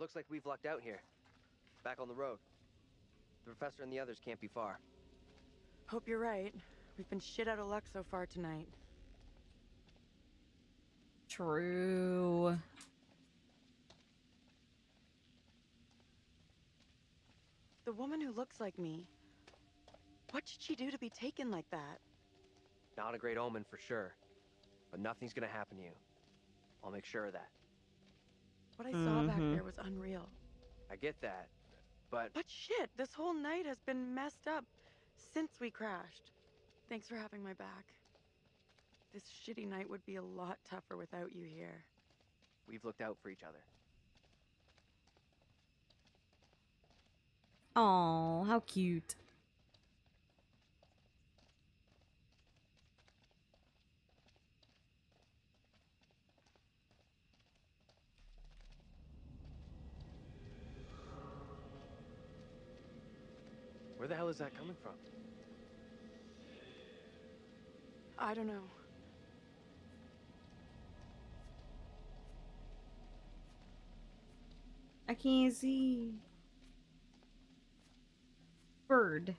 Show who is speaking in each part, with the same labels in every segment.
Speaker 1: Looks like we've lucked out here. Back on the road. The professor and the others can't be far.
Speaker 2: Hope you're right. We've been shit out of luck so far tonight.
Speaker 3: True.
Speaker 2: The woman who looks like me. What did she do to be taken like that?
Speaker 1: Not a great omen for sure. But nothing's gonna happen to you. I'll make sure of that.
Speaker 2: What I saw back
Speaker 3: Mhm.
Speaker 2: there was unreal.
Speaker 1: I get that. But
Speaker 2: But shit, this whole night has been messed up since we crashed. Thanks for having my back. This shitty night would be a lot tougher without you here.
Speaker 1: we've looked out for each other.
Speaker 3: Oh, how cute.
Speaker 1: The hell is that coming from?
Speaker 2: I don't know.
Speaker 3: I can't see. Bird.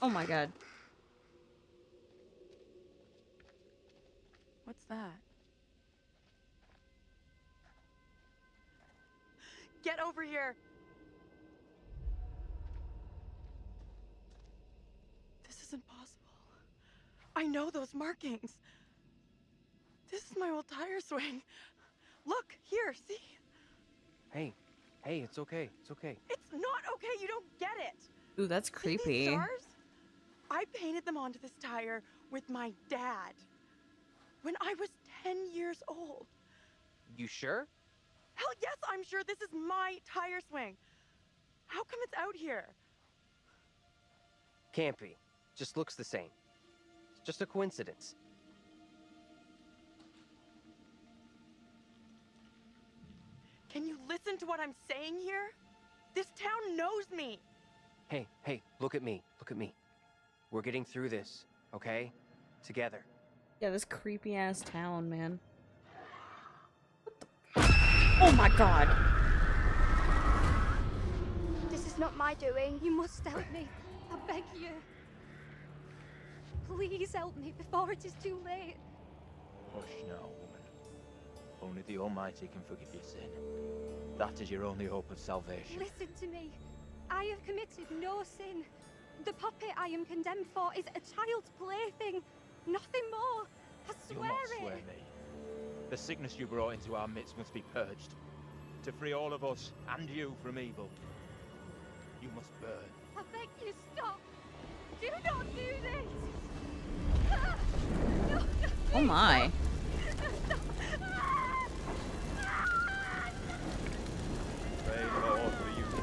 Speaker 3: Oh my god.
Speaker 2: What's that? Get over here! This isn't. I know those markings. This is my old tire swing. Look, here, see?
Speaker 1: Hey, hey, it's okay. It's okay.
Speaker 2: It's not okay, you don't get it.
Speaker 3: Ooh, that's
Speaker 2: See these
Speaker 3: creepy.
Speaker 2: stars? I painted them onto this tire with my dad when I was 10 years old.
Speaker 1: You sure?
Speaker 2: Hell yes, I'm sure this is my tire swing. How come it's out here?
Speaker 1: Can't be. Just looks the same. It's just a coincidence.
Speaker 2: Can you listen to what I'm saying here? This town knows me.
Speaker 1: Hey, hey, look at me. Look at me. We're getting through this, okay? Together.
Speaker 3: Yeah, this creepy ass town, man. Oh my god.
Speaker 4: This is not my doing. You must help me. I beg you. Please help me before it is too late.
Speaker 5: Hush now, woman. Only the Almighty can forgive your sin. That is your only hope of salvation.
Speaker 4: Listen to me. I have committed no sin. The puppet I am condemned for is a child's plaything. Nothing more. I
Speaker 5: You'll
Speaker 4: swear
Speaker 5: not
Speaker 4: it.
Speaker 5: swear me. The sickness you brought into our midst must be purged. To free all of us and you from evil. You must burn.
Speaker 4: I beg you, stop. Do not do this.
Speaker 3: Oh my.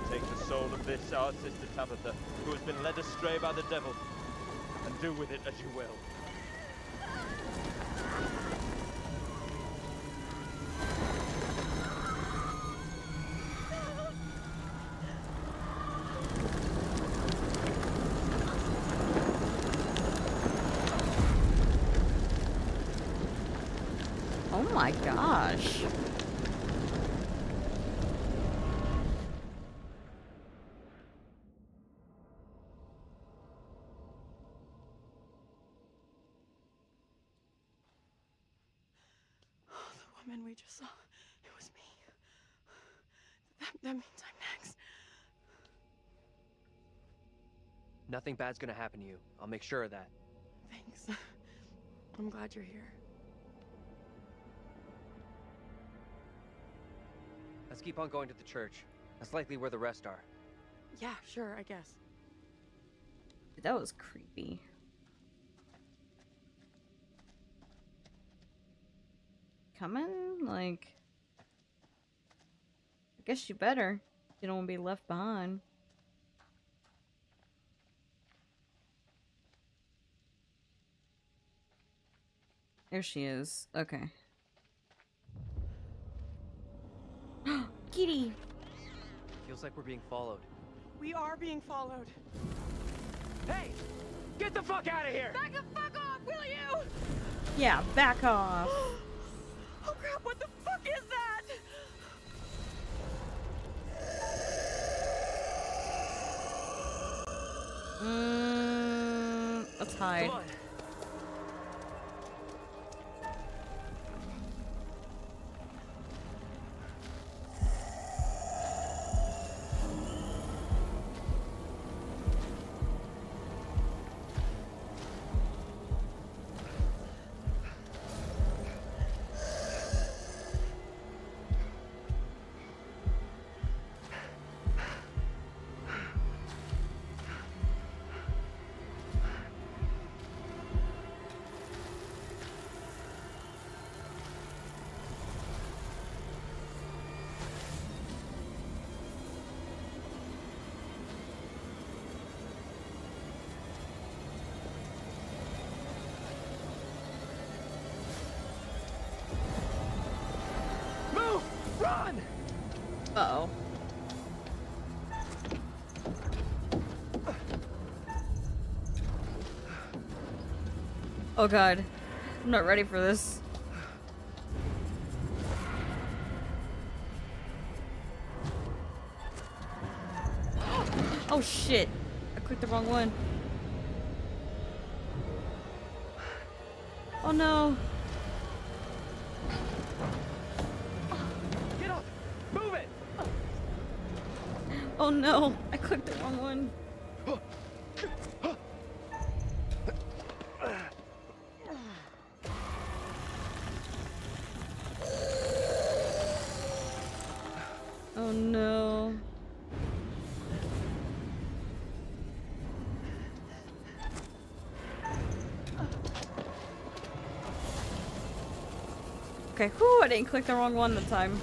Speaker 5: Take the soul of this, our sister Tabitha, who has been led astray by the devil, and do with it as you will.
Speaker 3: Oh my gosh.
Speaker 2: Oh, the woman we just saw. It was me. That, that means I'm next.
Speaker 1: Nothing bad's gonna happen to you. I'll make sure of that.
Speaker 2: Thanks. I'm glad you're here.
Speaker 1: Let's keep on going to the church. That's likely where the rest are.
Speaker 2: Yeah, sure, I guess.
Speaker 3: That was creepy. Coming? Like. I guess you better. You don't want to be left behind. There she is. Okay. Kitty!
Speaker 1: Feels like we're being followed.
Speaker 2: We are being followed.
Speaker 1: Hey! Get the fuck out of here!
Speaker 2: Back the fuck off, will you?
Speaker 3: Yeah, back off.
Speaker 2: Oh crap, what the fuck is that?
Speaker 3: Mm, let's hide. Uh oh. Oh god. I'm not ready for this. Oh shit. I clicked the wrong one. Oh no. Oh no. I clicked the wrong one. Oh no. Okay, whew, I didn't click the wrong one that time.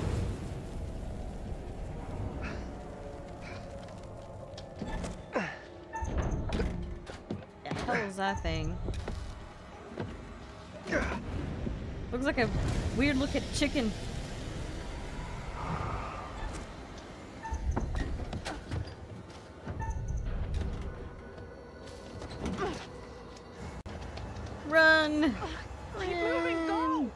Speaker 3: The hell is that thing? Looks like a weird looking chicken. Run!
Speaker 2: Keep moving, go!
Speaker 3: Run!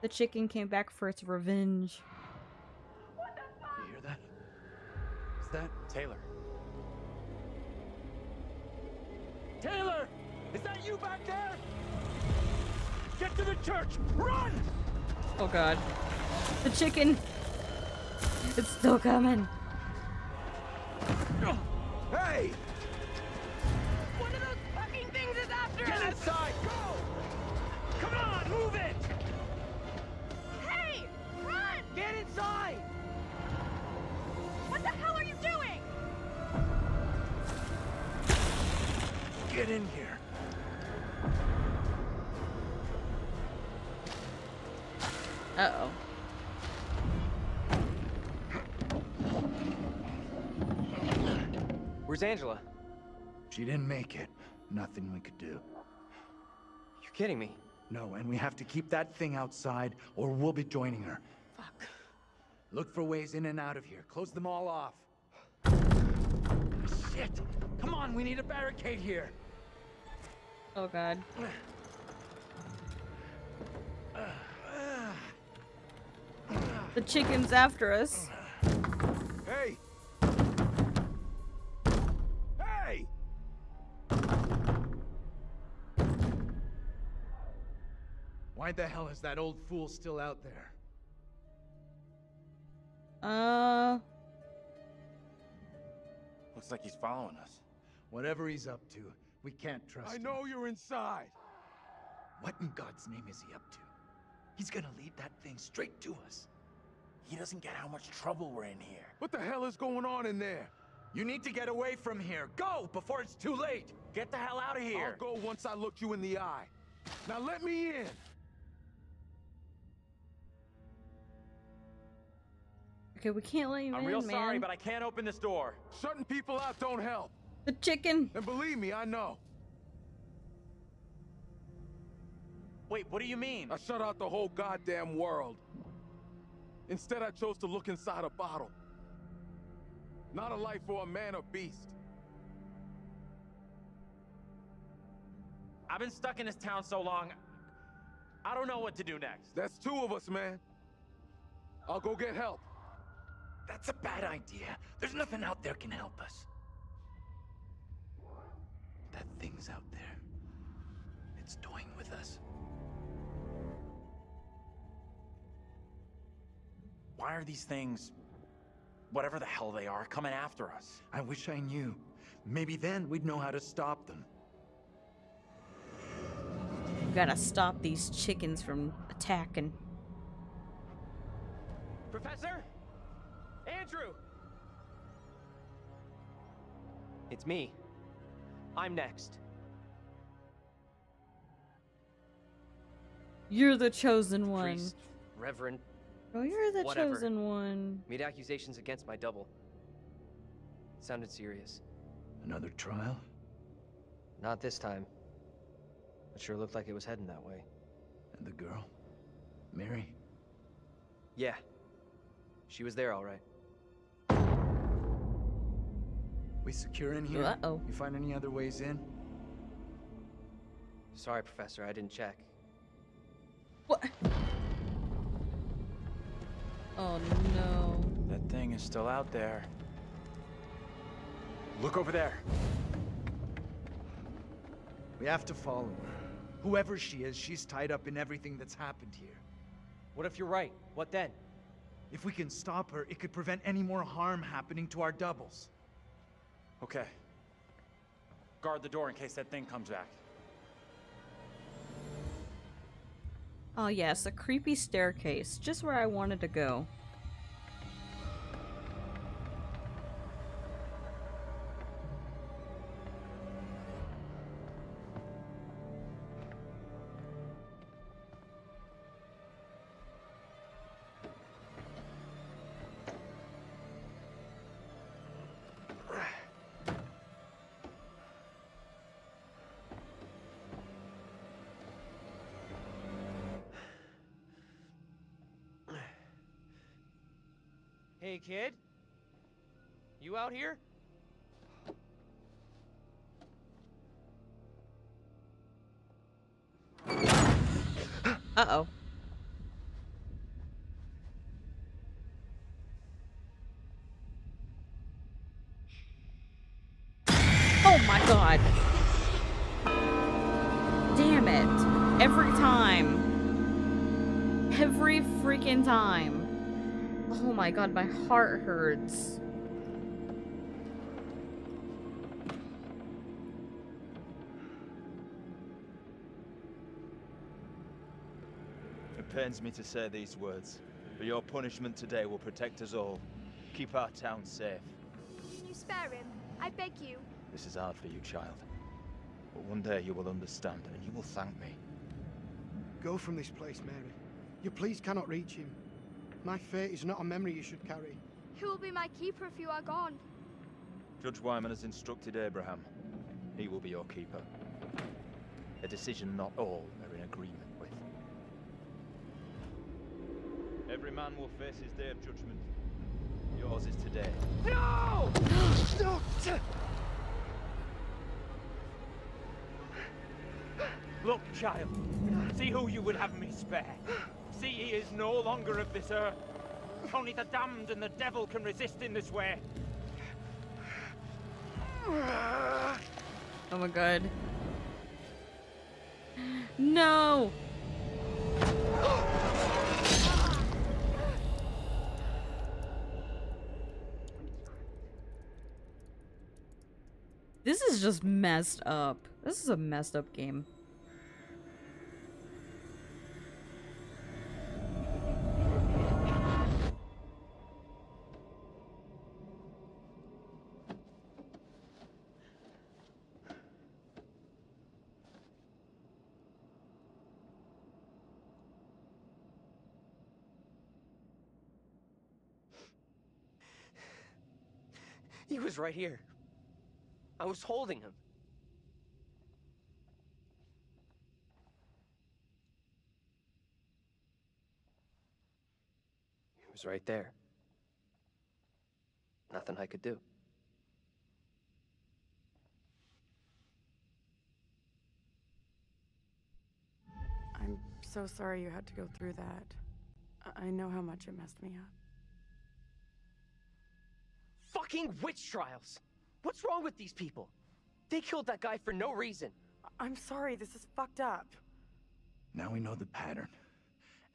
Speaker 3: The chicken came back for its revenge.
Speaker 6: You hear that? Is that
Speaker 1: Taylor.
Speaker 6: Taylor? Is that you back there? Get to the church! Run!
Speaker 3: Oh god. The chicken! It's still coming.
Speaker 6: Hey! Get in here.
Speaker 3: Uh-oh.
Speaker 1: Where's Angela?
Speaker 7: She didn't make it. Nothing we could do.
Speaker 1: You're kidding me.
Speaker 7: No, and we have to keep that thing outside, or we'll be joining her.
Speaker 2: Fuck.
Speaker 7: Look for ways in and out of here. Close them all off. Shit! Come on, we need a barricade here.
Speaker 3: Oh god. The chicken's after us.
Speaker 6: Hey! Hey!
Speaker 7: Why the hell is that old fool still out there?
Speaker 3: Uh,
Speaker 8: Looks like he's following us.
Speaker 7: Whatever he's up to, we can't trust
Speaker 6: I
Speaker 7: him.
Speaker 6: know you're inside.
Speaker 7: What in God's name is he up to? He's gonna lead that thing straight to us.
Speaker 8: He doesn't get how much trouble we're in here.
Speaker 6: What the hell is going on in there?
Speaker 7: You need to get away from here. Go before it's too late.
Speaker 8: Get the hell out of here!
Speaker 6: I'll go once I look you in the eye. Now let me in.
Speaker 3: okay, we can't let you in.
Speaker 6: I'm
Speaker 3: in,
Speaker 6: real
Speaker 3: man.
Speaker 6: sorry, but I can't open this door. Shutting people out don't help.
Speaker 3: The chicken!
Speaker 6: And believe me, I know.
Speaker 8: Wait, what do you mean?
Speaker 6: I shut out the whole goddamn world. Instead, I chose to look inside a bottle. Not a life for a man or beast.
Speaker 9: I've been stuck in this town so long. I don't know what to do next.
Speaker 6: That's two of us, man. I'll go get help.
Speaker 7: That's a bad idea. There's nothing out there can help us. That thing's out there. It's toying with us.
Speaker 9: Why are these things, whatever the hell they are, coming after us?
Speaker 7: I wish I knew. Maybe then we'd know how to stop them.
Speaker 3: We gotta stop these chickens from attacking.
Speaker 5: Professor? Andrew!
Speaker 1: It's me. I'm next.
Speaker 3: You're the chosen one.
Speaker 1: Priest, Reverend,
Speaker 3: Oh, you're the
Speaker 1: Whatever.
Speaker 3: chosen one.
Speaker 1: made accusations against my double. sounded serious.
Speaker 7: Another trial?
Speaker 1: Not this time. It sure looked like it was heading that way.
Speaker 7: And the girl? Mary?
Speaker 1: Yeah. She was there all right.
Speaker 7: We secure in here?
Speaker 3: Uh-oh.
Speaker 7: You find any other ways in?
Speaker 1: Sorry, Professor, I didn't check.
Speaker 3: What? Oh no.
Speaker 9: That thing is still out there. Look over there.
Speaker 7: We have to follow her. Whoever she is, she's tied up in everything that's happened here.
Speaker 1: What if you're right? What then?
Speaker 7: If we can stop her, it could prevent any more harm happening to our doubles.
Speaker 9: Okay. Guard the door in case that thing comes back.
Speaker 3: Oh yes, a creepy staircase, just where I wanted to go.
Speaker 1: Hey, kid? You out here?
Speaker 3: God, my heart hurts.
Speaker 5: It pains me to say these words, but your punishment today will protect us all. Keep our town safe.
Speaker 10: Can you spare him? I beg you.
Speaker 5: This is hard for you, child. But one day you will understand, and you will thank me.
Speaker 11: Go from this place, Mary. Your pleas cannot reach him. My fate is not a memory you should carry.
Speaker 10: Who will be my keeper if you are gone?
Speaker 5: Judge Wyman has instructed Abraham. He will be your keeper. A decision not all are in agreement with. Every man will face his day of judgment. Yours is today.
Speaker 11: No! no!
Speaker 9: Look, child. See who you would have me spare. See he is no longer of this earth. Only the damned and the devil can resist in this way.
Speaker 3: Oh my god. No! This is just messed up. This is a messed up game.
Speaker 1: Right here. I was holding him. He was right there. Nothing I could do.
Speaker 2: I'm so sorry you had to go through that. I- know how much it messed me up.
Speaker 1: Fucking witch trials! What's wrong with these people? They killed that guy for no reason.
Speaker 2: I- I'm sorry, this is fucked up.
Speaker 7: Now we know the pattern.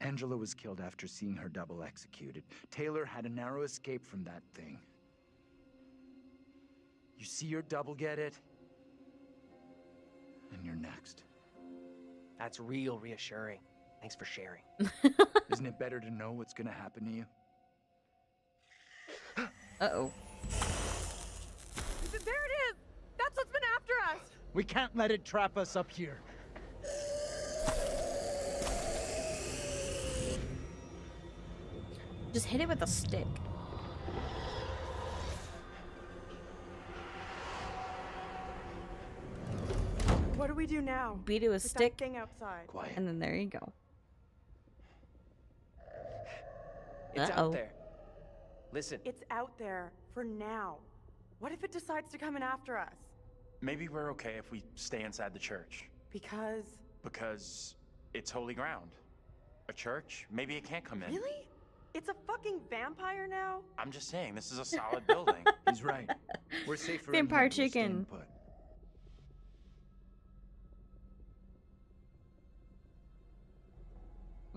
Speaker 7: Angela was killed after seeing her double executed. Taylor had a narrow escape from that thing. You see your double get it? And you're next.
Speaker 1: That's real reassuring. Thanks for sharing.
Speaker 7: Isn't it better to know what's gonna happen to you?
Speaker 3: Uh-oh.
Speaker 2: Th- There it is! That's what's been after us!
Speaker 7: We can't let it trap us up here.
Speaker 3: Just hit it with a stick.
Speaker 2: What do we do now?
Speaker 3: Beat it with a stick,
Speaker 2: thing outside.
Speaker 7: Quiet.
Speaker 3: and then there you go.
Speaker 1: It's
Speaker 3: Uh-oh.
Speaker 1: out there. Listen,
Speaker 2: It's out there for now. What if it decides to come in after us?
Speaker 8: Maybe we're okay if we stay inside the church.
Speaker 2: Because.
Speaker 8: Because it's holy ground. A church? Maybe it can't come in.
Speaker 2: Really? It's a fucking vampire now?
Speaker 8: I'm just saying, this is a solid building.
Speaker 7: He's right. We're safer. in
Speaker 3: Vampire
Speaker 7: here.
Speaker 3: Chicken.
Speaker 7: put.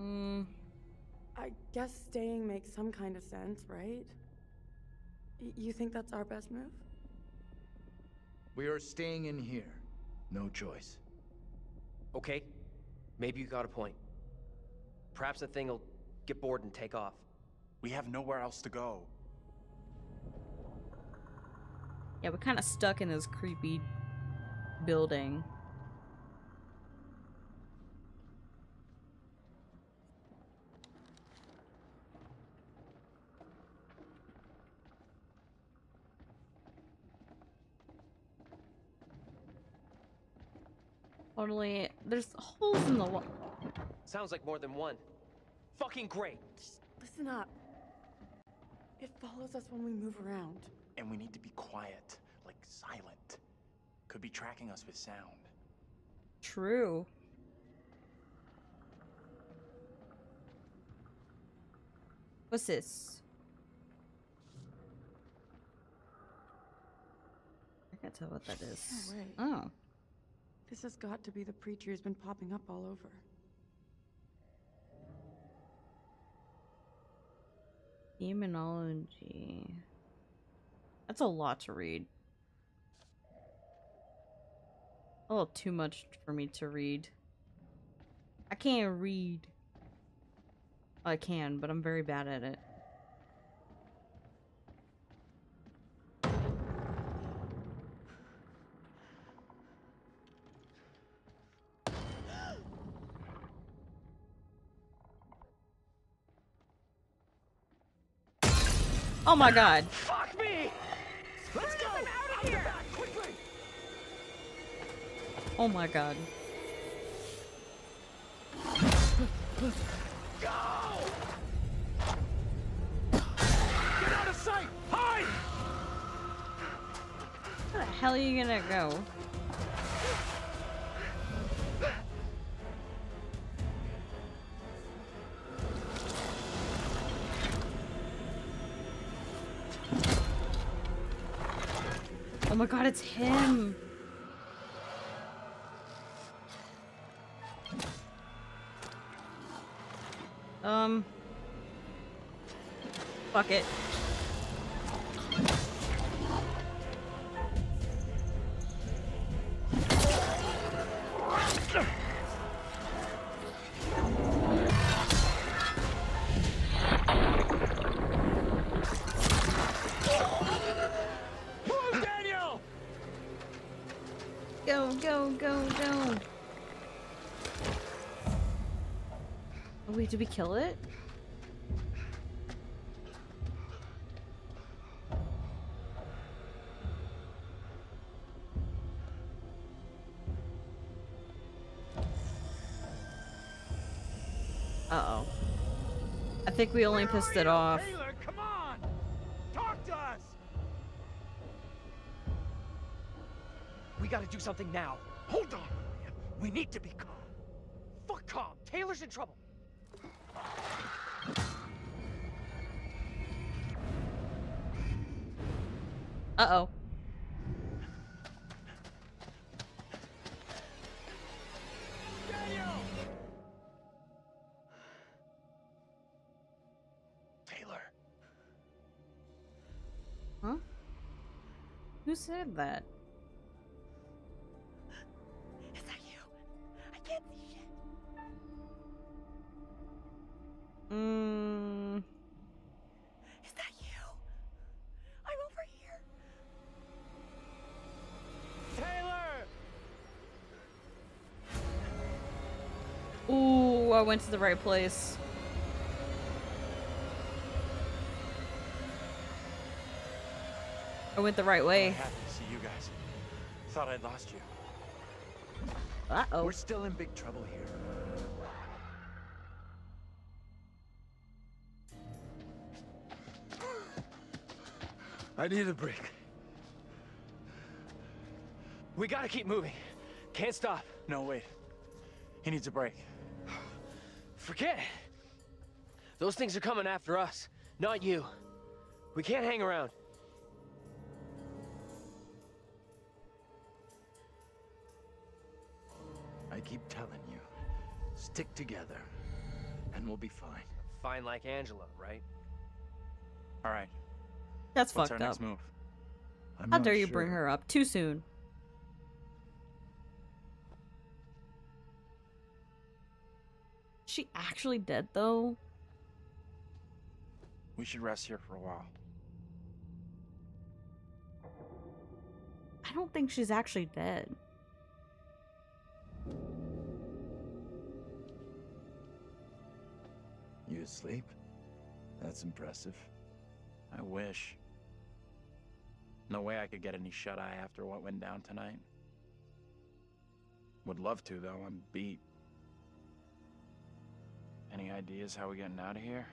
Speaker 3: Mm,
Speaker 2: I guess staying makes some kind of sense, right? Y- you think that's our best move?
Speaker 7: We are staying in here. No choice.
Speaker 1: okay? Maybe you got a point. Perhaps the thing will get bored and take off.
Speaker 8: We have nowhere else to go.
Speaker 3: yeah, we're kind of stuck in this creepy building. Totally. There's holes in the wall.
Speaker 1: Sounds like more than one. Fucking great.
Speaker 2: Just listen up. It follows us when we move around.
Speaker 8: And we need to be quiet, like silent. Could be tracking us with sound.
Speaker 3: True. What's this? I can't tell what that is.
Speaker 2: No way.
Speaker 3: Oh.
Speaker 2: This has got to be the preacher who's been popping up all over.
Speaker 3: Demonology. That's a lot to read. A little too much for me to read. I can't read. I can, but I'm very bad at it. Oh my god.
Speaker 1: Fuck me!
Speaker 2: Let's go! Out of here! quickly.
Speaker 3: Oh my god. Go!
Speaker 9: Get out of sight! Hide!
Speaker 3: Where the hell are you gonna go? My god, it's him! Um. Fuck it. Wait, did we kill it? Uh-oh. I think we only pissed it off.
Speaker 9: Taylor, come on! Talk to us!
Speaker 1: We gotta do something now.
Speaker 7: Hold on. We need to be calm.
Speaker 1: Fuck calm. Taylor's in trouble.
Speaker 3: Uh-oh.
Speaker 8: Taylor.
Speaker 3: Huh? Who said that?
Speaker 2: I
Speaker 3: went to the right place. I went the right way.
Speaker 8: Happy to see you guys. Thought I'd lost you.
Speaker 3: Uh-oh.
Speaker 7: We're still in big trouble here. I need a break.
Speaker 1: We gotta keep moving. Can't stop.
Speaker 8: No, wait. He needs a break.
Speaker 1: Forget it. Those things are coming after us, not you. We can't hang around.
Speaker 7: I keep telling you, stick together, and we'll be fine.
Speaker 1: Fine like Angela, right?
Speaker 8: All right.
Speaker 3: That's
Speaker 8: What's
Speaker 3: fucked
Speaker 8: our
Speaker 3: up.
Speaker 8: next move?
Speaker 3: How
Speaker 7: not
Speaker 3: dare you bring her up too soon? She actually dead though?
Speaker 8: We should rest here for a while.
Speaker 3: I don't think she's actually dead.
Speaker 7: You asleep? That's impressive.
Speaker 8: I wish. No way I could get any shut eye after what went down tonight. Would love to, though. I'm beat. Any ideas how we're getting out of here?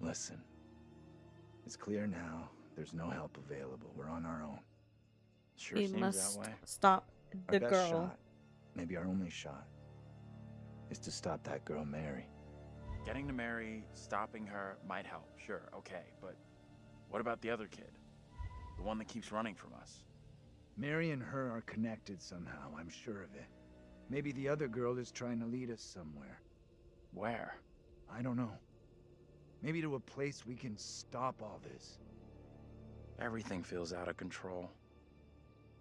Speaker 7: Listen. It's clear now. There's no help available. We're on our own.
Speaker 8: Sure
Speaker 3: we
Speaker 8: seems
Speaker 3: must
Speaker 8: that way.
Speaker 3: stop
Speaker 7: Our
Speaker 3: the
Speaker 7: best
Speaker 3: girl.
Speaker 7: shot, maybe our only shot, is to stop that girl, Mary.
Speaker 8: Getting to Mary, stopping her might help, sure, okay, but what about the other kid? The one that keeps running from us?
Speaker 7: Mary and her are connected somehow, I'm sure of it. Maybe the other girl is trying to lead us somewhere.
Speaker 8: Where?
Speaker 7: I don't know. Maybe to a place we can stop all this.
Speaker 8: Everything feels out of control.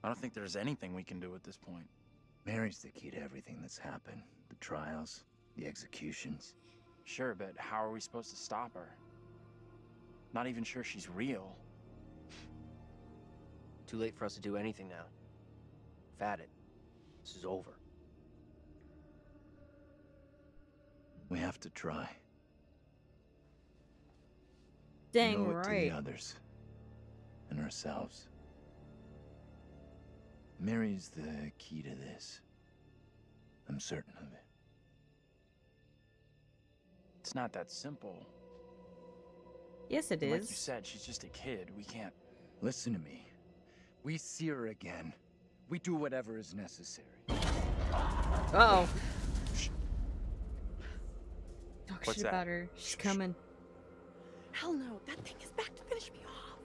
Speaker 8: I don't think there's anything we can do at this point.
Speaker 7: Mary's the key to everything that's happened. The trials, the executions.
Speaker 8: Sure, but how are we supposed to stop her? Not even sure she's real.
Speaker 1: Too late for us to do anything now. I've had it. This is over.
Speaker 7: We have to try.
Speaker 3: Dang
Speaker 7: we owe it to the others. And ourselves. Mary's the key to this. I'm certain of it.
Speaker 8: It's not that simple.
Speaker 3: Yes, it
Speaker 8: Like you said, she's just a kid. We can't.
Speaker 7: Listen to me. We see her again. We do whatever is necessary.
Speaker 3: Uh oh. Talk
Speaker 8: What's
Speaker 3: shit
Speaker 8: that?
Speaker 3: about her. She's coming.
Speaker 2: Hell no, that thing is back to finish me off.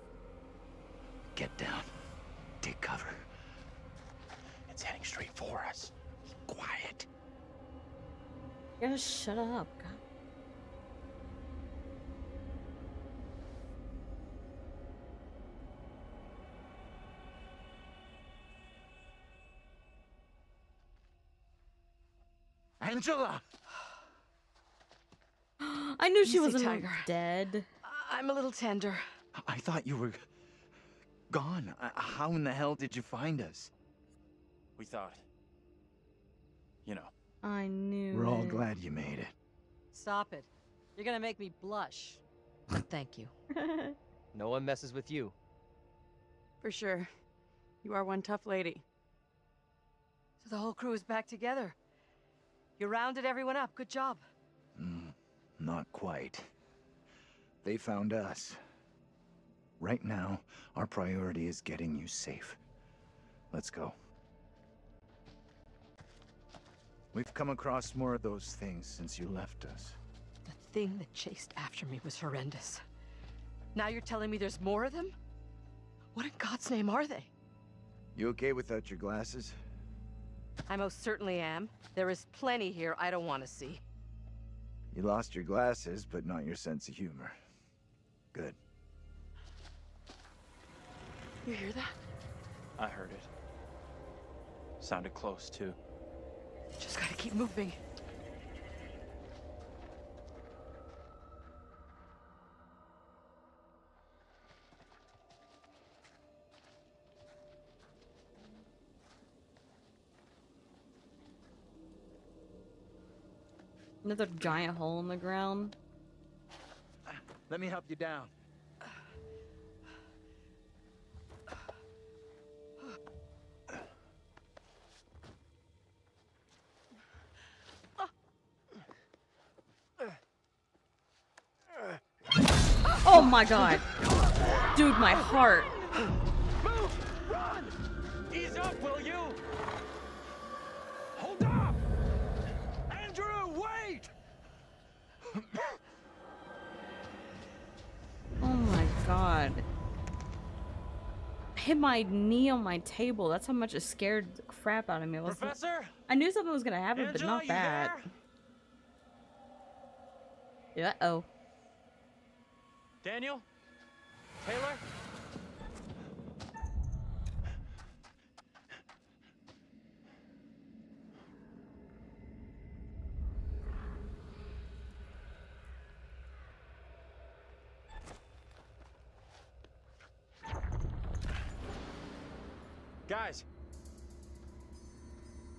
Speaker 7: Get down. Take cover.
Speaker 8: It's heading straight for us.
Speaker 7: Quiet.
Speaker 3: Just shut up. God.
Speaker 7: Angela!
Speaker 3: I knew she
Speaker 2: Easy,
Speaker 3: wasn't
Speaker 2: Tiger.
Speaker 3: dead.
Speaker 2: I'm a little tender.
Speaker 7: I thought you were gone. Uh, How in the hell did you find us?
Speaker 8: We thought. You know.
Speaker 3: I knew.
Speaker 7: We're all
Speaker 3: it.
Speaker 7: glad you made it.
Speaker 12: Stop it. You're gonna make me blush. Thank you.
Speaker 1: No one messes with you.
Speaker 2: For sure. You are one tough lady.
Speaker 12: So the whole crew is back together. You rounded everyone up. Good job.
Speaker 7: Mm, not quite. They found us. Right now, our priority is getting you safe. Let's go. We've come across more of those things since you left us.
Speaker 12: The thing that chased after me was horrendous. Now you're telling me there's more of them? What in God's name are they?
Speaker 7: You okay without your glasses?
Speaker 12: I most certainly am. There is plenty here I don't want to see.
Speaker 7: You lost your glasses, but not your sense of humor. Good.
Speaker 2: You hear that?
Speaker 8: I heard it. Sounded close, too.
Speaker 12: Just gotta keep moving.
Speaker 3: Another giant hole in the ground.
Speaker 7: Let me help you down.
Speaker 3: Oh my god. Dude, my heart. Hit my knee on my table. That's how much it scared the crap out of me. I was-
Speaker 9: Professor?
Speaker 3: I knew something was gonna happen, but not that. Uh oh.
Speaker 9: Daniel? Taylor? Guys,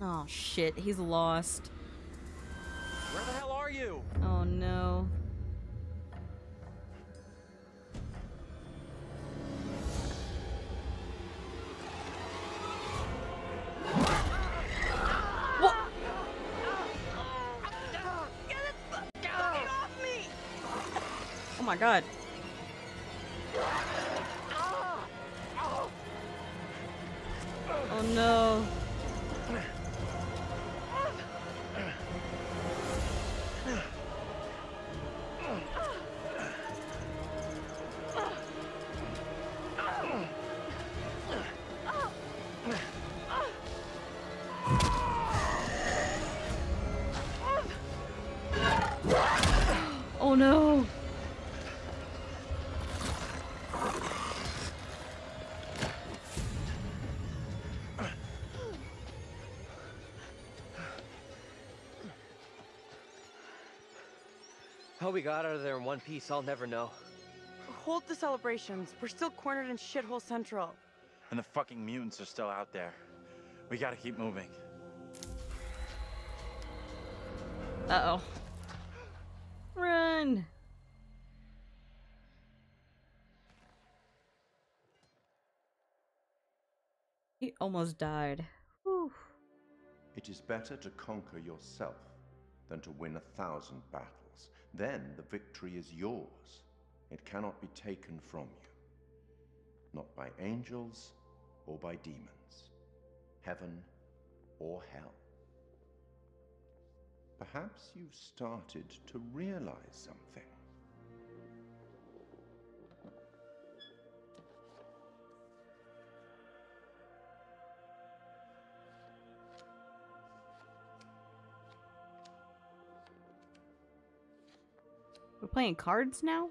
Speaker 3: Oh shit, he's lost.
Speaker 9: where the hell are you?
Speaker 3: Oh no. What? Oh my god. Oh no.
Speaker 1: How we got out of there in one piece, I'll never know.
Speaker 2: Hold the celebrations. We're still cornered in Shithole Central.
Speaker 8: And the fucking mutants are still out there. We gotta keep moving.
Speaker 3: Uh oh. Run. He almost died. Whew.
Speaker 13: It is better to conquer yourself than to win a thousand battles. Then the victory is yours. It cannot be taken from you. Not by angels or by demons, heaven or hell. Perhaps you've started to realize something.
Speaker 3: We're playing cards now?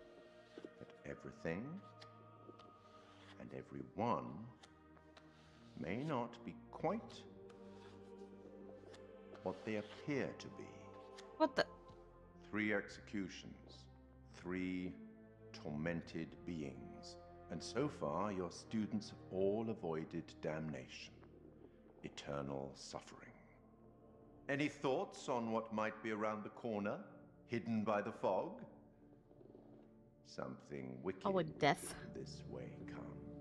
Speaker 13: that everything and everyone may not be quite what they appear to be.
Speaker 3: What the?
Speaker 13: Three executions, three tormented beings, and so far your students have all avoided damnation, eternal suffering. Any thoughts on what might be around the corner, hidden by the fog? Something wicked
Speaker 3: Oh, death.
Speaker 13: this way comes.